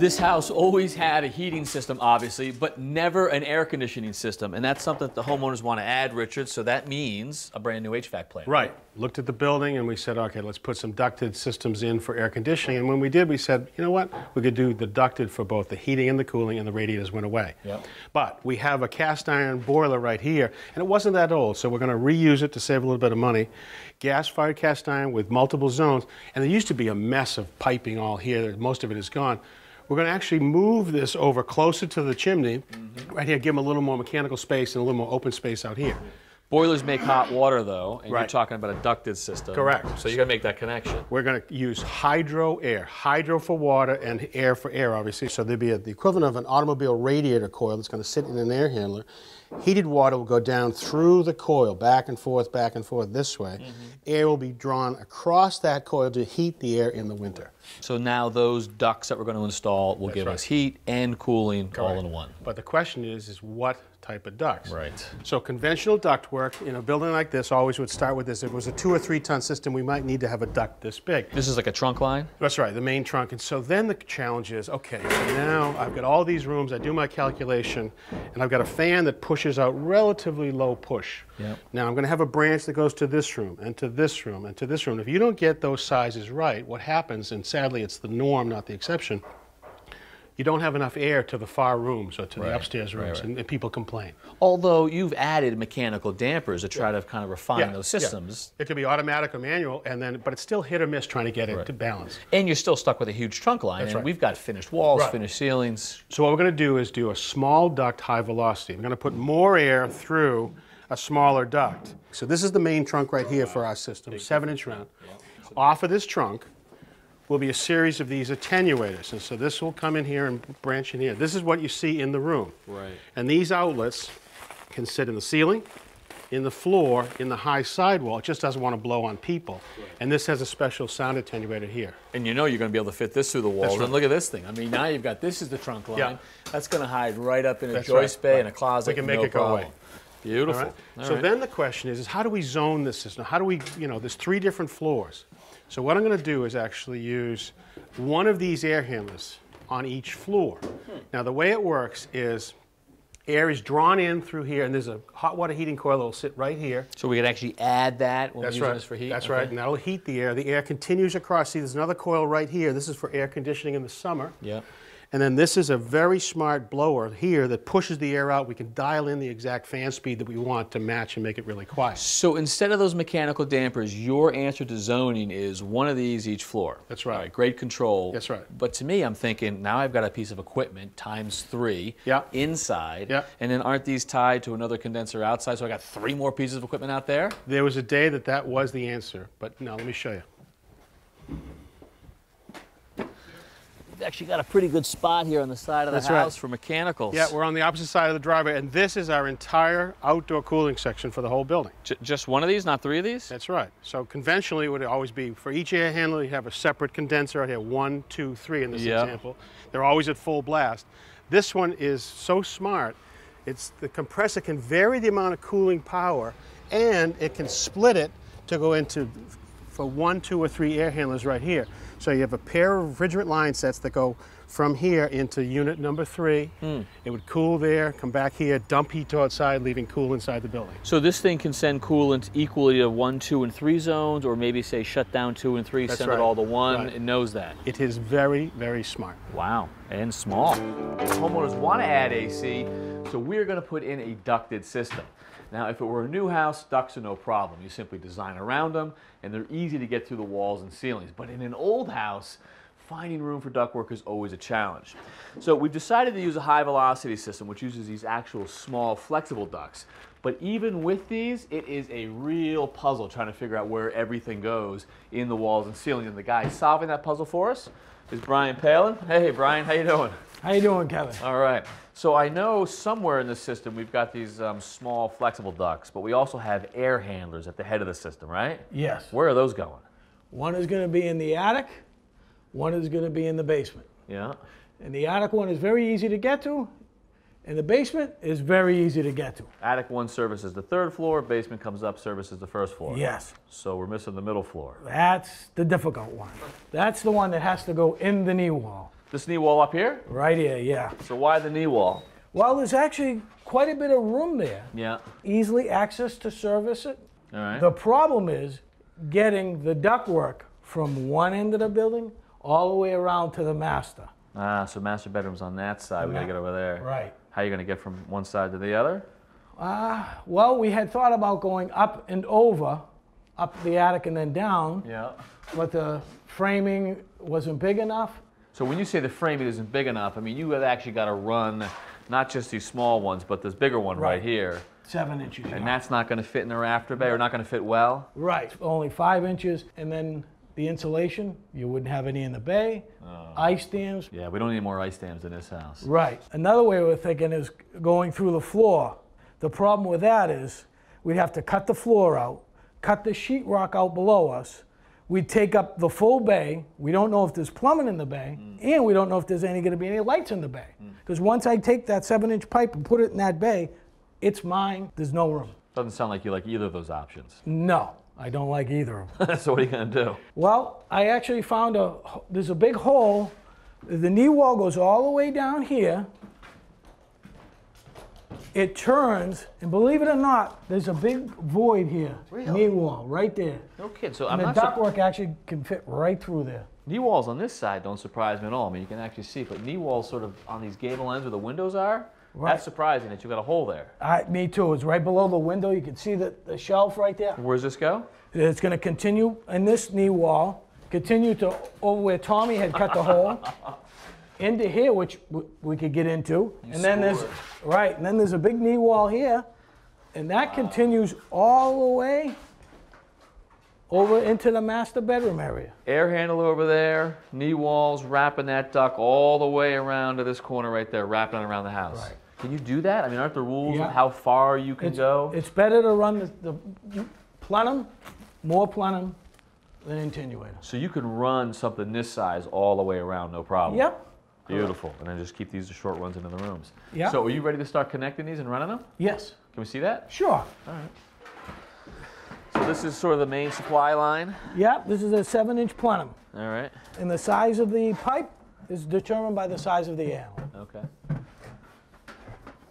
This house always had a heating system, obviously, but never an air conditioning system. And that's something that the homeowners want to add, Richard. So that means a brand new HVAC plant. Right. Looked at the building and we said, okay, let's put some ducted systems in for air conditioning. And when we did, we said, you know what? We could do the ducted for both the heating and the cooling, and the radiators went away. Yep. But we have a cast iron boiler right here, and it wasn't that old, so we're going to reuse it to save a little bit of money. Gas fired cast iron with multiple zones, and there used to be a mess of piping all here. Most of it is gone. We're going to actually move this over closer to the chimney, Mm-hmm. right here, give them a little more mechanical space and a little more open space out here. Boilers make hot water, though, and you're talking about a ducted system. Correct. So you got to make that connection. We're going to use hydro air, hydro for water and air for air, obviously. So there'd be a, the equivalent of an automobile radiator coil that's going to sit in an air handler. Heated water will go down through the coil, back and forth, back and forth this way. Air will be drawn across that coil to heat the air in the winter. So now those ducts that we're going to install will give right. us heat and cooling all in one. But the question is, is what type of ducts? Right. So conventional ductwork in a building like this always would start with this. If it was a two or three ton system, we might need to have a duct this big. This is like a trunk line? That's right, the main trunk. And so then the challenge is, okay, so now I've got all these rooms, I do my calculation, and I've got a fan that pushes out relatively low push. Yep. Now I'm going to have a branch that goes to this room, and to this room, and to this room. If you don't get those sizes right, what happens, and sadly it's the norm, not the exception, you don't have enough air to the far rooms or to Right, the upstairs rooms, right. And, and people complain. Although you've added mechanical dampers to try to kind of refine those yeah. systems. It could be automatic or manual, and then, but it's still hit or miss trying to get it to balance. And you're still stuck with a huge trunk line. That's and right. we've got finished walls, Right. finished ceilings. So what we're going to do is do a small duct high velocity. We're going to put more air through a smaller duct. So this is the main trunk right here for our system, seven inch round. Off of this trunk will be a series of these attenuators. And so this will come in here and branch in here. This is what you see in the room. Right. And these outlets can sit in the ceiling, in the floor, in the high sidewall. It just doesn't want to blow on people. And this has a special sound attenuator here. And you know you're going to be able to fit this through the walls. right. And look at this thing. I mean, now you've got this is the trunk line. Yeah. That's going to hide right up in a That's joist right, bay right. and a closet. We can make no it go away. Beautiful. All right? All so right. then the question is, is how do we zone this system? How do we, you know, there's three different floors. So what I'm going to do is actually use one of these air handlers on each floor. Hmm. Now the way it works is air is drawn in through here, and there's a hot water heating coil that will sit right here. So we could actually add that when That's we're right. this for heat? That's Okay. right, and that'll heat the air. The air continues across. See, there's another coil right here. This is for air conditioning in the summer. Yep. And then this is a very smart blower here that pushes the air out. We can dial in the exact fan speed that we want to match and make it really quiet. So instead of those mechanical dampers, your answer to zoning is one of these each floor. That's right. All great control. That's right. But to me, I'm thinking now I've got a piece of equipment times three Yeah. inside. Yeah. And then aren't these tied to another condenser outside? So I got three more pieces of equipment out there. There was a day that that was the answer, but now let me show you. We've actually got a pretty good spot here on the side of the That's right. house for mechanicals. Yeah, we're on the opposite side of the driveway, and this is our entire outdoor cooling section for the whole building. J- just one of these, not three of these? That's right. So conventionally, it would always be for each air handler, you have a separate condenser. I have one, two, three in this Yeah. example. They're always at full blast. This one is so smart. It's the compressor can vary the amount of cooling power, and it can split it to go into for one, two, or three air handlers right here. So you have a pair of refrigerant line sets that go from here into unit number three. Hmm. It would cool there, come back here, dump heat to outside, leaving cool inside the building. So this thing can send coolant equally to one, two, and three zones, or maybe say shut down two and three, That's send right. it all to one. Right. It knows that. It is very, very smart. Wow, and small. Homeowners want to add AC, so we're going to put in a ducted system. Now, if it were a new house, ducts are no problem. You simply design around them, and they're easy to get through the walls and ceilings. But in an old house, finding room for ductwork is always a challenge. So we've decided to use a high velocity system, which uses these actual small flexible ducts. But even with these, it is a real puzzle trying to figure out where everything goes in the walls and ceilings. And the guy solving that puzzle for us is Brian Palin. Hey, Brian, how you doing? How you doing, Kevin? All right. So I know somewhere in the system we've got these um, small flexible ducts, but we also have air handlers at the head of the system, right? Yes. Where are those going? One is going to be in the attic, one is going to be in the basement. Yeah. And the attic one is very easy to get to, and the basement is very easy to get to. Attic one services the third floor, basement comes up, services the first floor. Yes. So we're missing the middle floor. That's the difficult one. That's the one that has to go in the knee wall. This knee wall up here? Right here, yeah. So why the knee wall? Well, there's actually quite a bit of room there. Yeah. Easily access to service it. All right. The problem is getting the ductwork from one end of the building all the way around to the master. ah, so master bedroom's on that side. We gotta get over there. Right. How are you gonna get from one side to the other? Well, we had thought about going up and over, up the attic and then down, Yeah. but the framing wasn't big enough. So when you say the frame isn't big enough, I mean you have actually got to run not just these small ones, but this bigger one right, Right. here, Seven inches. and that's not going to fit in the rafter bay or not going to fit well. Right, only five inches, and then the insulation, you wouldn't have any in the bay. Oh. Ice dams, Yeah, we don't need more ice dams in this house. right. Another way we're thinking is going through the floor. The problem with that is we'd have to cut the floor out, cut the sheetrock out below us. We'd take up the full bay. We don't know if there's plumbing in the bay, mm. and we don't know if there's any going to be any lights in the bay. Mm. Because once I take that seven-inch pipe and put it in that bay, it's mine. There's no room. Doesn't sound like you like either of those options. No, I don't like either of them. so what are you going to do? Well, I actually found a, there's a big hole. The knee wall goes all the way down here. It turns, and believe it or not, there's a big void here. Really? Knee wall, right there. No kid. So And I'm the ductwork actually can fit right through there. knee walls on this side don't surprise me at all. I mean, you can actually see, but knee walls sort of on these gable ends where the windows are. Right. That's surprising that you got a hole there. I, me too. It's right below the window. You can see the, the shelf right there. Where's this go? It's going to continue in this knee wall, continue to over where Tommy had cut the hole, into here, which we could get into, and then there's right, and then there's a big knee wall here, and that continues all the way over into the master bedroom area. Air handle over there, knee walls, wrapping that duct all the way around to this corner right there, wrapping it around the house. Right. Can you do that? I mean, aren't the rules Yeah. of how far you can It's, go? it's better to run the, the plenum, more plenum than attenuator. So you can run something this size all the way around, no problem. Yep. Beautiful. And then just keep these short ones into the rooms. Yeah. So are you ready to start connecting these and running them? Yes. Can we see that? Sure. All right. So this is sort of the main supply line. Yep. This is a seven-inch plenum. All right. And the size of the pipe is determined by the size of the animal. Okay.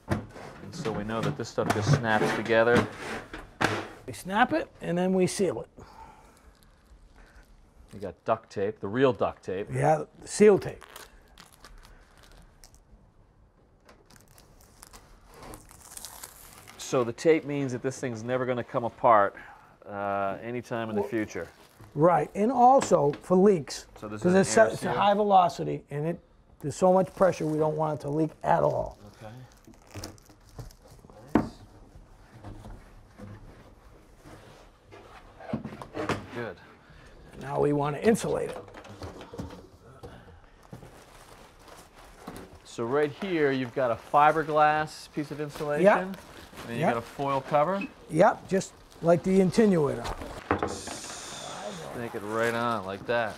And so we know that this stuff just snaps together. We snap it and then we seal it. You got duct tape, the real duct tape. Yeah, seal tape. So the tape means that this thing's never going to come apart uh, anytime in the future. Right, and also for leaks. So this Because is it's, an it's a high velocity and it, there's so much pressure we don't want it to leak at all. Okay. Good. Now we want to insulate it. So right here, you've got a fiberglass piece of insulation. Yeah. And then you Yeah. got a foil cover. Yep, just like the attenuator. Make it right on like that.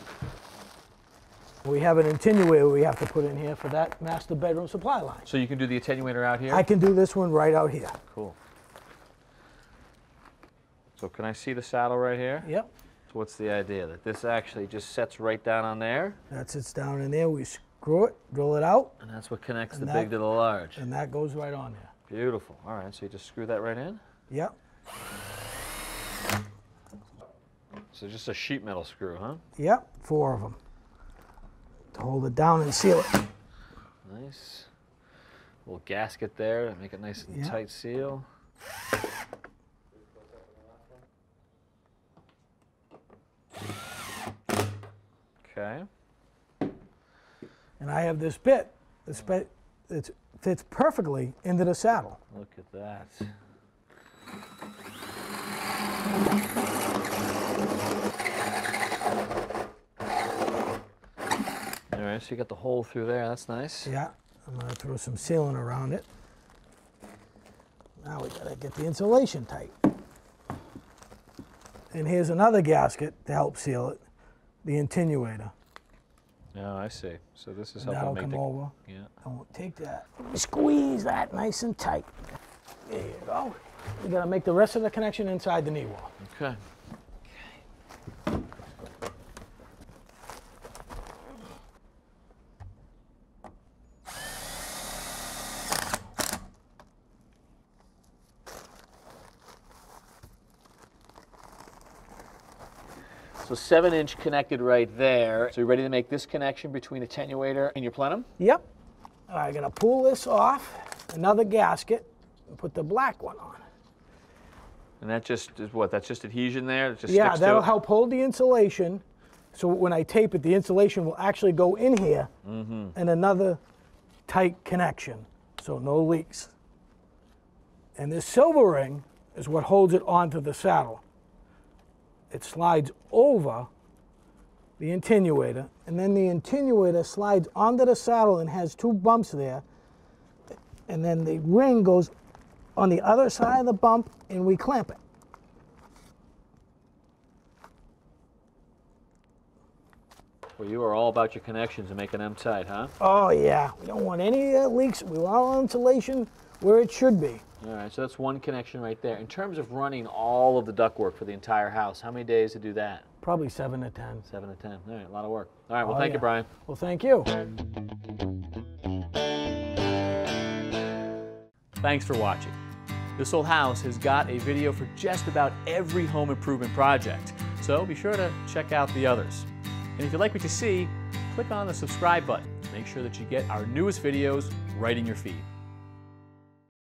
We have an attenuator we have to put in here for that master bedroom supply line. So you can do the attenuator out here? I can do this one right out here. Cool. So can I see the saddle right here? Yep, So what's the idea? That this actually just sets right down on there, that sits down in there. We screw it, drill it out, and that's what connects the And big to the large. and that goes right on there. Beautiful. All right, so you just screw that right in? Yep, So just a sheet metal screw, huh? yep, four of them. To hold it down and seal it. Nice. Little gasket there to make it nice and Yeah. tight seal. Okay. And I have this bit, this bit, it fits perfectly into the saddle. Look at that. All right, so you got the hole through there. That's nice. Yeah, I'm gonna throw some sealant around it. Now we gotta get the insulation tight. And here's another gasket to help seal it, the attenuator. Oh, I see. So this is And helping make come the over. yeah. Don't take that. Squeeze that nice and tight. There you go. We gotta make the rest of the connection inside the knee wall. Okay. So seven inch connected right there. So you're ready to make this connection between attenuator and your plenum? Yep. I'm gonna pull this off, another gasket, and put the black one on. And that just is what? That's just adhesion there? It just Yeah, that'll help hold the insulation. So when I tape it, the insulation will actually go in here Mm-hmm. and another tight connection, so no leaks. And this silver ring is what holds it onto the saddle. It slides over the attenuator, and then the attenuator slides onto the saddle and has two bumps there. And then the ring goes on the other side of the bump, and we clamp it. Well, you are all about your connections and making them tight, huh? Oh yeah, we don't want any uh, leaks. We want all insulation where it should be. All right, so that's one connection right there. In terms of running all of the ductwork for the entire house, how many days to do that? Probably seven to ten. Seven to ten. All right, a lot of work. All right, well, Oh, thank you. Brian. Well, thank you. Thanks for watching. This Old House has got a video for just about every home improvement project, so be sure to check out the others. And if you like what you see, click on the subscribe button. to Make sure that you get our newest videos right in your feed.